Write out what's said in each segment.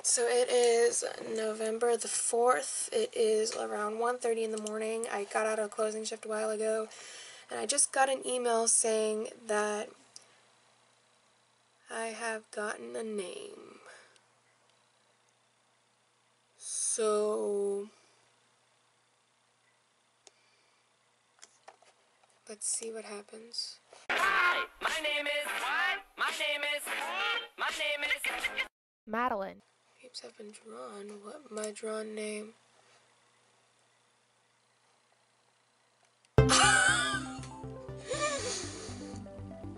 Alright, so it is November the 4th. It is around 1.30 in the morning. I got out of closing shift a while ago, and I just got an email saying that I have gotten a name. So... Let's see what happens. Hi, my name is what? My name is my name is Madelyn. Have been drawn. What my drawn name?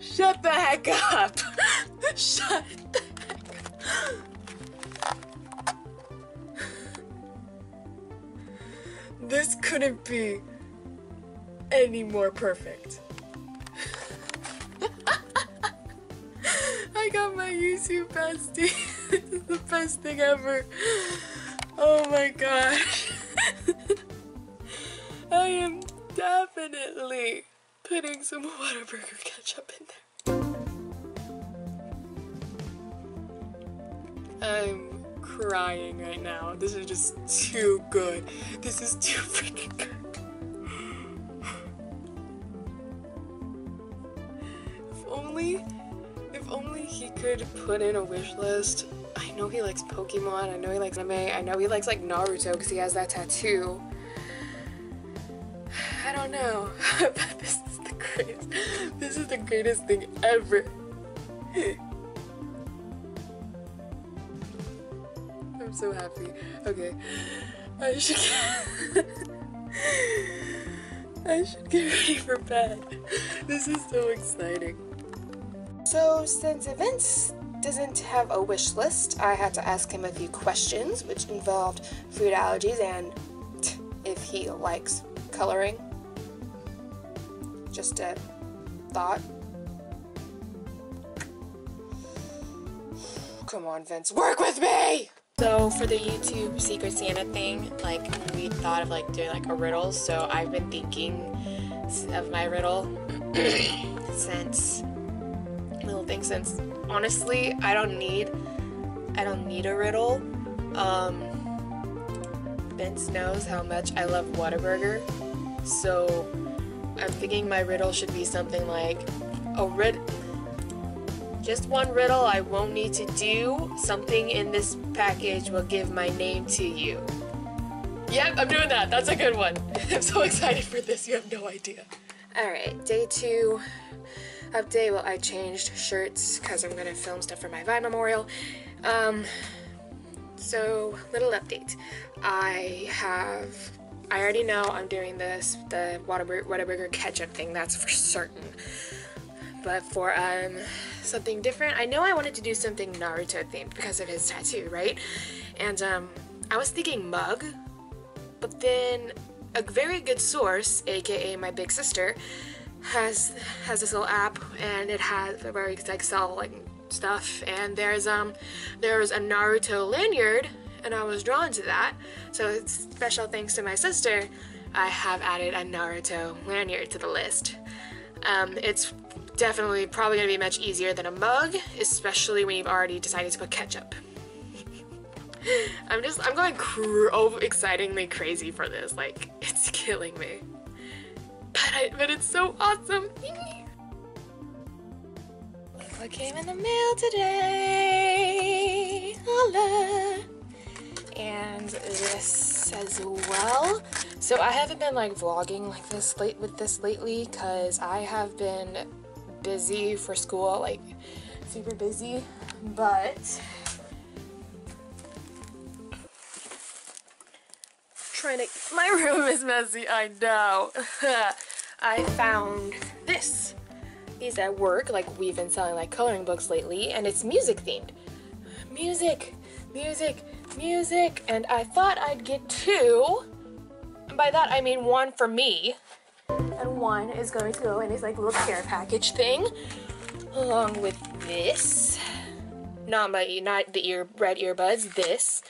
Shut the heck up! Shut the heck up. This couldn't be any more perfect. I got my YouTube bestie. This is the best thing ever. Oh my gosh. I am definitely putting some Whataburger ketchup in there. I'm crying right now. This is just too good. This is too freaking good. If only, if only he could put in a wish list. I know he likes Pokemon. I know he likes anime. I know he likes like Naruto because he has that tattoo. I don't know, but this is the greatest. This is the greatest thing ever. I'm so happy. Okay, I should. Get... I should get ready for bed. This is so exciting. So, since Vince doesn't have a wish list, I had to ask him a few questions, which involved food allergies and if he likes coloring. Just a thought. Come on, Vince, work with me! So for the YouTube Secret Santa thing, like we thought of like doing like a riddle. So I've been thinking of my riddle since little thing since honestly I don't need I don't need a riddle. Um, Vince knows how much I love Whataburger, so I'm thinking my riddle should be something like a rid just one riddle I won't need to do. Something in this package will give my name to you. Yep, I'm doing that. That's a good one. I'm so excited for this. You have no idea. Alright, day two update. Well, I changed shirts because I'm to film stuff for my Vine Memorial. Um, so, little update. I have I already know I'm doing this, the Whataburger, Whataburger ketchup thing, that's for certain. But for um, something different, I know I wanted to do something Naruto themed because of his tattoo, right? And um, I was thinking mug, but then a very good source, aka my big sister, has has this little app and it has you can like sell like stuff and there's um there's a Naruto lanyard and I was drawn to that. So special thanks to my sister, I have added a Naruto lanyard to the list. Um, it's definitely probably to be much easier than a mug, especially when you've already decided to put ketchup. I'm just, I'm going cr- excitingly crazy for this. Like, it's killing me. But, I, but it's so awesome. Look what came in the mail today. Holla and this as well. So I haven't been like vlogging like this late with this lately because I have been busy for school, like super busy, but trying to my room is messy, I know. I found this. These at work, like we've been selling like coloring books lately, and it's music themed. Music, music, music, and I thought I'd get two. And by that I mean one for me, and one is going to go in this like little care package thing, along with this. Not my, not the ear red earbuds. This,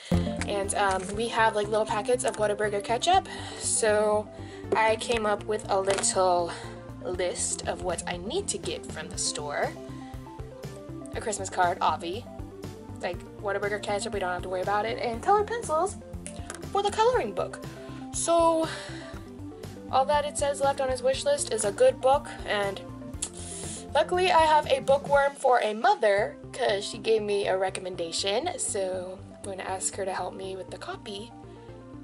and um, we have like little packets of Whataburger ketchup. So I came up with a little list of what I need to get from the store. A Christmas card, Avi, like Whataburger ketchup, we don't have to worry about it, and colored pencils for the coloring book. So, all that it says left on his wish list is a good book, and luckily I have a bookworm for a mother because she gave me a recommendation. So, I'm going to ask her to help me with the copy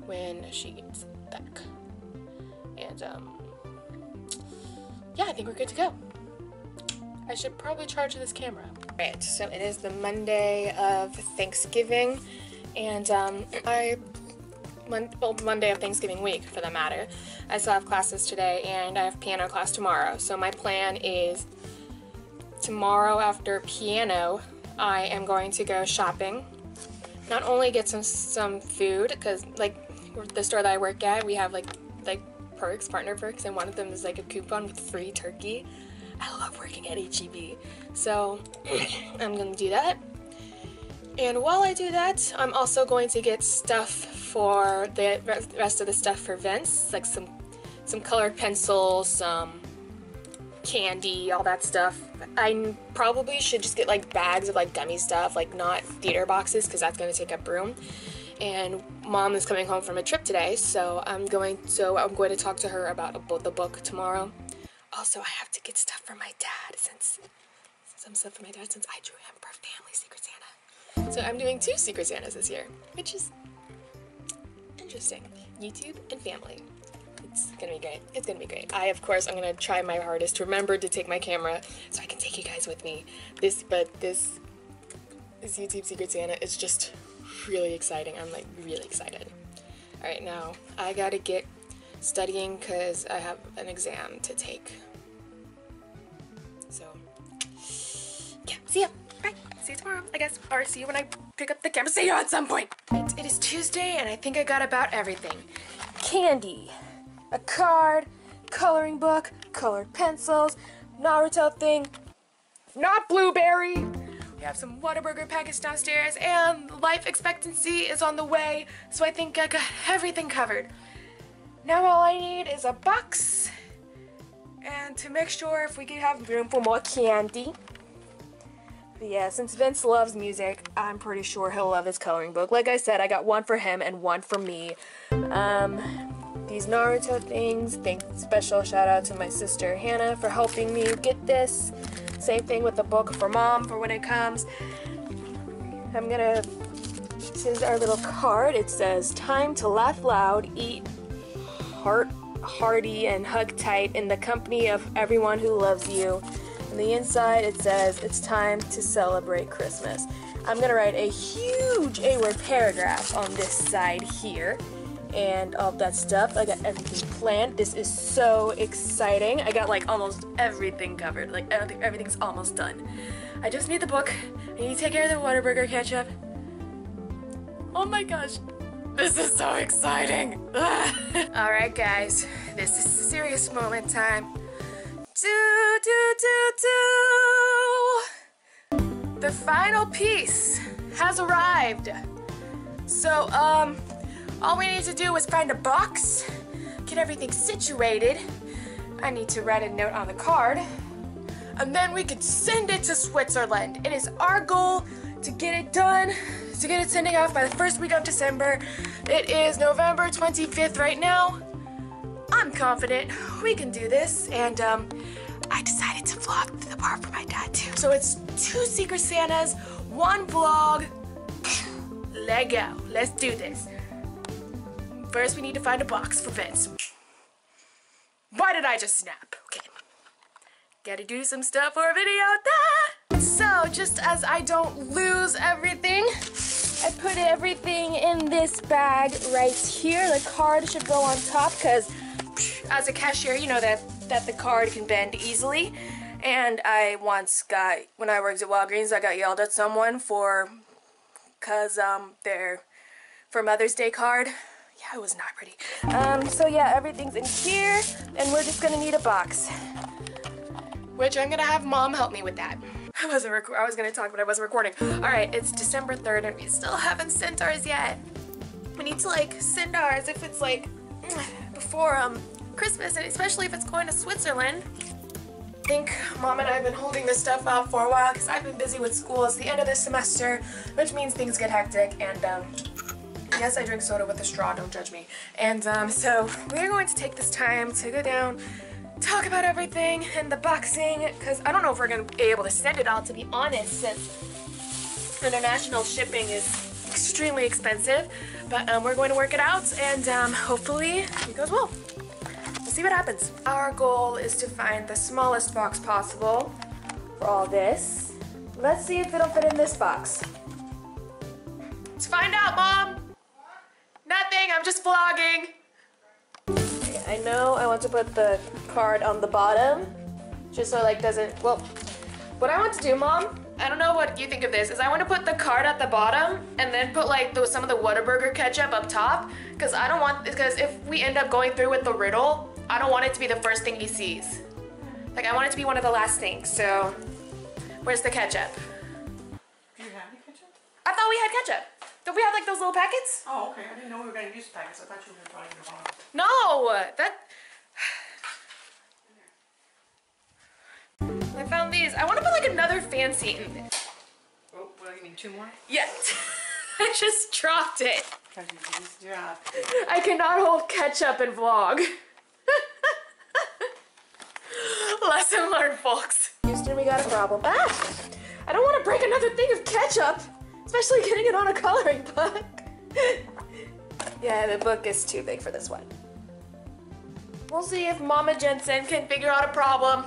when she gets back. And, um, yeah, I think we're good to go. I should probably charge this camera. Right, so it is the Monday of Thanksgiving, and um, I, well, Monday of Thanksgiving week for the matter. I still have classes today, and I have piano class tomorrow. So my plan is tomorrow after piano, I am going to go shopping. Not only get some some food, because like the store that I work at, we have like like perks, partner perks, and one of them is like a coupon with free turkey. I love working at HEB. So I'm gonna do that. And while I do that, I'm also going to get stuff for the rest of the stuff for Vince, like some some colored pencils, some candy, all that stuff. I probably should just get like bags of like gummy stuff, like not theater boxes, because that's gonna take up room. And mom is coming home from a trip today, so I'm going. So I'm going to talk to her about the book tomorrow. Also, I have to get stuff for my dad since some stuff for my dad since I drew him for Family Secret Santa. So I'm doing two Secret Santas this year, which is interesting. YouTube and family. It's gonna be great. It's gonna be great. I, of course, I'm gonna try my hardest to remember to take my camera so I can take you guys with me. This, but this, this YouTube Secret Santa is just really exciting. I'm like really excited. All right, now I gotta get studying because I have an exam to take. So, yeah, see ya. Bye. See you tomorrow, I guess. Or see you when I pick up the camera. See you at some point. It is Tuesday, and I think I got about everything candy, a card, coloring book, colored pencils, Naruto thing, not blueberry. We have some Whataburger packets downstairs, and life expectancy is on the way, so I think I got everything covered. Now all I need is a box and to make sure if we can have room for more candy. But yeah, since Vince loves music, I'm pretty sure he'll love his coloring book. Like I said, I got one for him and one for me. Um, these Naruto things, thank special shout out to my sister Hannah for helping me get this. Same thing with the book for mom for when it comes. I'm gonna, this is our little card. It says, time to laugh loud, eat heart hearty and hug tight in the company of everyone who loves you. On the inside, it says, It's time to celebrate Christmas. I'm gonna write a huge A word paragraph on this side here and all that stuff. I got everything planned. This is so exciting. I got like almost everything covered. Like everything's almost done. I just need the book. I need to take care of the Whataburger ketchup. Oh my gosh. This is so exciting. Alright guys, this is serious moment time. Do, do, do, do. The final piece has arrived. So, um, all we need to do is find a box, get everything situated. I need to write a note on the card, and then we can send it to Switzerland. It is our goal to get it done, to get it sending off by the first week of December. It is November 25th right now. I'm confident we can do this, and um, I decided to vlog the part for my dad too. So it's two Secret Santas, one vlog. Let go. Let's do this. First, we need to find a box for Vince. Why did I just snap? Okay. Gotta do some stuff for a video. So, just as I don't lose everything, I put everything in this bag right here. The card should go on top because as a cashier, you know that, that the card can bend easily. And I once got, when I worked at Walgreens, I got yelled at someone for, cause um, their, for Mother's Day card. Yeah, it was not pretty. Um, so yeah, everything's in here, and we're just gonna need a box. Which I'm gonna have mom help me with that. I wasn't rec- I was gonna talk, but I wasn't recording. All right, it's December 3rd, and we still haven't sent ours yet. We need to like send ours if it's like before um Christmas, and especially if it's going to Switzerland. I think mom and I have been holding this stuff up for a while because I've been busy with school. It's the end of the semester, which means things get hectic. And um, yes, I drink soda with a straw. Don't judge me. And um, so we're going to take this time to go down, talk about everything and the boxing because I don't know if we're going to be able to send it all. To be honest, since international shipping is extremely expensive. But um, we're going to work it out and um, hopefully it goes well. We'll see what happens. Our goal is to find the smallest box possible for all this. Let's see if it'll fit in this box. Let's find out, Mom. Nothing, I'm just vlogging. I know I want to put the card on the bottom, just so it like doesn't, well, what I want to do, Mom, I don't know what you think of this, is I want to put the card at the bottom and then put like the, some of the Whataburger ketchup up top, because I don't want, because if we end up going through with the riddle, I don't want it to be the first thing he sees. Like I want it to be one of the last things, so where's the ketchup? Do you have any ketchup? I thought we had ketchup. Don't we have like those little packets? Oh, okay. I didn't know we were gonna use packets. I thought you were buying your bottle. No, that. I found these. I want to put like another fancy in this. Oh, what do you mean, two more? Yes. I just dropped it. Because you used your job. I cannot hold ketchup and vlog. Lesson learned, folks. Houston, we got a problem. Ah! I don't want to break another thing of ketchup, especially getting it on a coloring book. yeah, the book is too big for this one. We'll see if Mama Jensen can figure out a problem.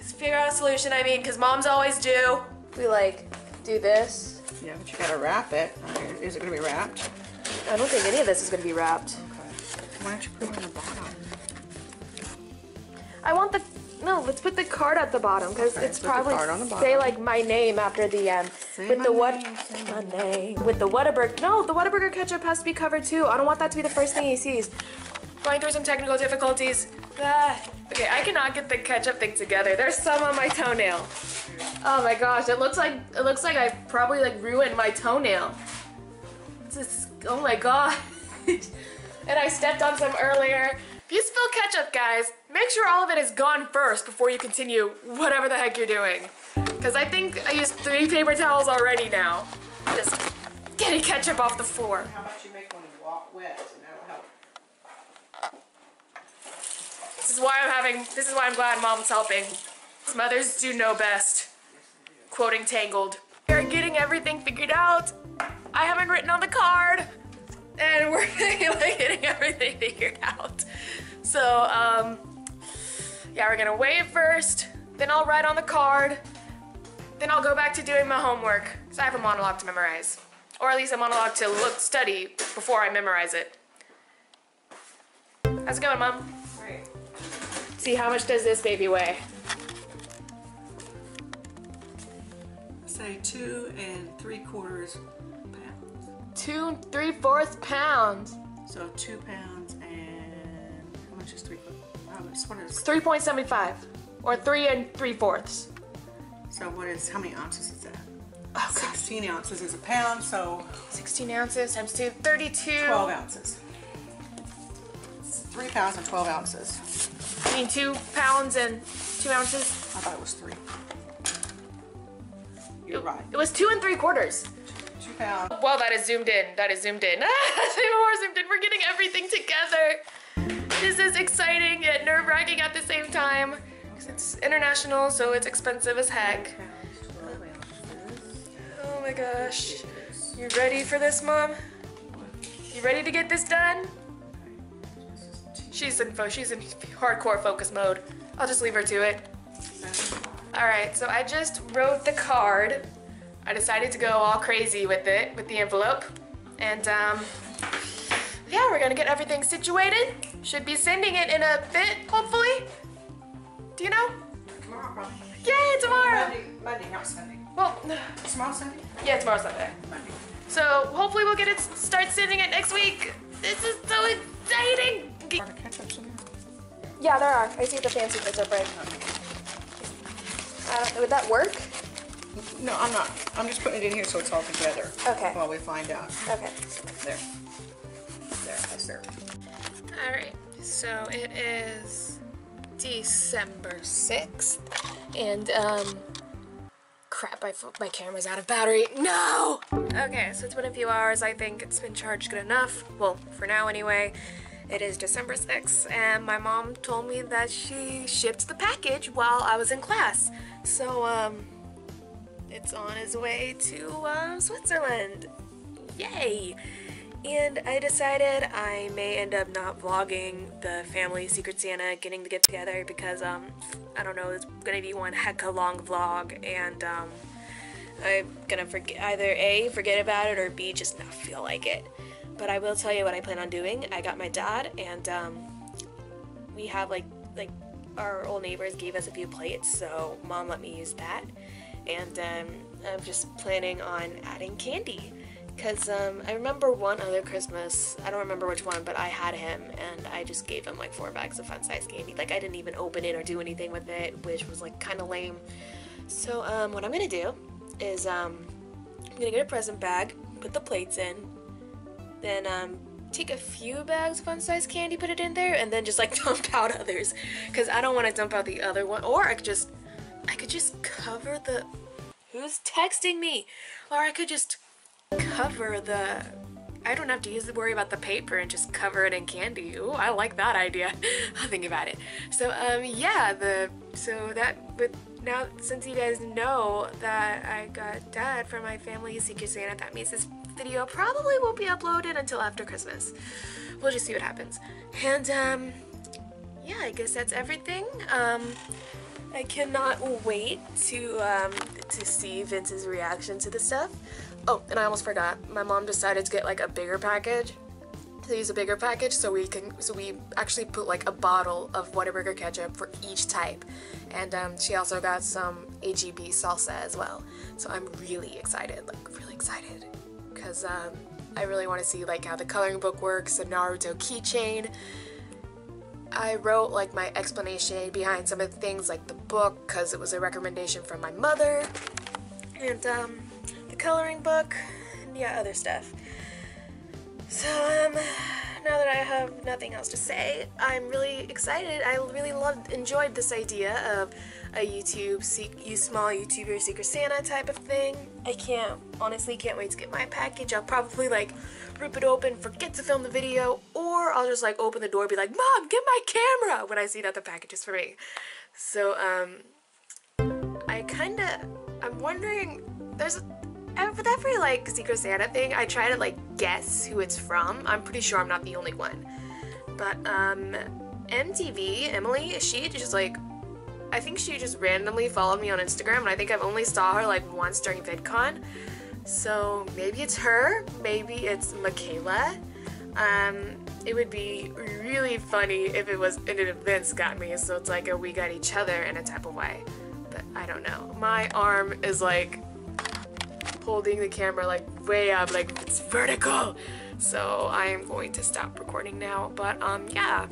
Figure out a solution, I mean, because moms always do. We like do this. Yeah, but you gotta wrap it. Uh, Is it gonna be wrapped? I don't think any of this is gonna be wrapped. Okay. Why don't you put it on the bottom? I want the no. Let's put the card at the bottom because Okay, it's probably card on the say like my name after the um Say with my the what name, say my name with the Whataburger. No, the Whataburger ketchup has to be covered too. I don't want that to be the first thing he sees. Going through some technical difficulties. Ah. Okay, I cannot get the ketchup thing together. There's some on my toenail. Oh my gosh, it looks like it looks like I probably like ruined my toenail. It's just, oh my god. and I stepped on some earlier. If you spill ketchup, guys, make sure all of it is gone first before you continue whatever the heck you're doing. Because I think I used three paper towels already now. Just getting ketchup off the floor. How about you make one wet and that'll help? This is why I'm having, this is why I'm glad mom's helping. Mothers do know best. Quoting Tangled. We're getting everything figured out. I haven't written on the card. And we're like getting everything figured out. So, um, yeah, we're gonna wave first, then I'll write on the card, then I'll go back to doing my homework. Because I have a monologue to memorize. Or at least a monologue to look, study before I memorize it. How's it going, Mom? Great. See how much does this baby weigh? Say two and three quarters pounds. Two and three fourths pounds. So two pounds much is three? How much? What is? 3.75. Or three and three fourths. So what is? How many ounces is that? Oh gosh. 16 ounces is a pound, so 16 ounces times two, 32. 12 ounces. It's Three pounds and 12 ounces. I mean two pounds and two ounces. I thought it was three. You're right. It was two and three quarters. Two pounds. Well, that is zoomed in. That is zoomed in. That's even more zoomed in. We're getting everything together. This is exciting and nerve wracking at the same time. It's international, so it's expensive as heck. Pounds, 12 ounces. Oh my gosh. You ready for this, Mom? You ready to get this done? She's in fo- she's in hardcore focus mode. I'll just leave her to it. All right, so I just wrote the card. I decided to go all crazy with it, with the envelope. And um, yeah, we're gonna get everything situated. Should be sending it in a bit, hopefully. Do you know? Tomorrow, probably. Yay, tomorrow. Monday, Monday, not Sunday. Well, Tomorrow, Sunday? yeah, tomorrow's Sunday. Monday. So hopefully we'll get it start sending it next week. This is so exciting. Are the ketchups in there? Yeah, there are. I see the fancy bits are bread. Uh, would that work? No, I'm not. I'm just putting it in here so it's all together. Okay. While we find out. Okay. There. There, that's there. All right. So it is December 6th. And, um, crap, pho- my camera's out of battery. No! Okay, so it's been a few hours. I think it's been charged good enough. Well, for now anyway. It is December 6th, and my mom told me that she shipped the package while I was in class. So, um, it's on its way to uh, Switzerland. Yay! And I decided I may end up not vlogging the family Secret Santa getting the get together because um I don't know it's gonna be one hecka long vlog and um I'm gonna forget either a forget about it or b just not feel like it. But I will tell you what I plan on doing. I got my dad and um we have like like our old neighbors gave us a few plates so mom let me use that and um, I'm just planning on adding candy because um, I remember one other Christmas, I don't remember which one, but I had him and I just gave him like four bags of fun size candy. Like I didn't even open it or do anything with it, which was like kind of lame. So um, what I'm gonna do is um, I'm gonna get a present bag, put the plates in, then um, take a few bags of fun size candy, put it in there, and then just like dump out others because I don't want to dump out the other one. Or I could just, I could just cover the. Who's texting me? Or I could just cover the I don't have to use the worry about the paper and just cover it in candy. Ooh, I like that idea. I'll think about it. So um yeah, the so that but now since you guys know that I got dad from my family Secret Santa, that means this video probably won't be uploaded until after Christmas. We'll just see what happens. And um yeah, I guess that's everything. Um I cannot wait to um, to see Vince's reaction to the stuff. Oh, and I almost forgot. My mom decided to get like a bigger package. To use a bigger package, so we can so we actually put like a bottle of Whataburger ketchup for each type, and um, she also got some HEB salsa as well. So I'm really excited, like really excited, because um, I really want to see like how the coloring book works, the Naruto keychain. I wrote like my explanation behind some of the things like the book because it was a recommendation from my mother and um, the coloring book and yeah other stuff. So um now that I have nothing else to say I'm really excited. I really loved enjoyed this idea of a YouTube you small YouTuber Secret Santa type of thing. I can't honestly can't wait to get my package. I'll probably like rip it open forget to film the video or I'll just like open the door be like mom get my camera when I see that the package is for me so um I kind of I'm wondering there's and with every like Secret Santa thing, I try to like guess who it's from. I'm pretty sure I'm not the only one. But um MTV, Emily, she just like I think she just randomly followed me on Instagram and I think I've only saw her like once during VidCon. So maybe it's her, maybe it's Michaela. Um it would be really funny if it was an Vince got me, so it's like a we got each other in a type of way. But I don't know. My arm is like holding the camera like way up, like it's vertical. So I am going to stop recording now. But um, yeah,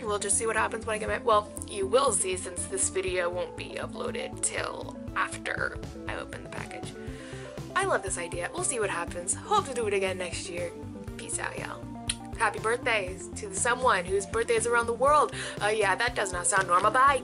we'll just see what happens when I get my. Well, you will see since this video won't be uploaded till after I open the package. I love this idea. We'll see what happens. Hope to do it again next year. Peace out, y'all. Happy birthdays to someone whose birthday is around the world. Uh, yeah, that does not sound normal. Bye.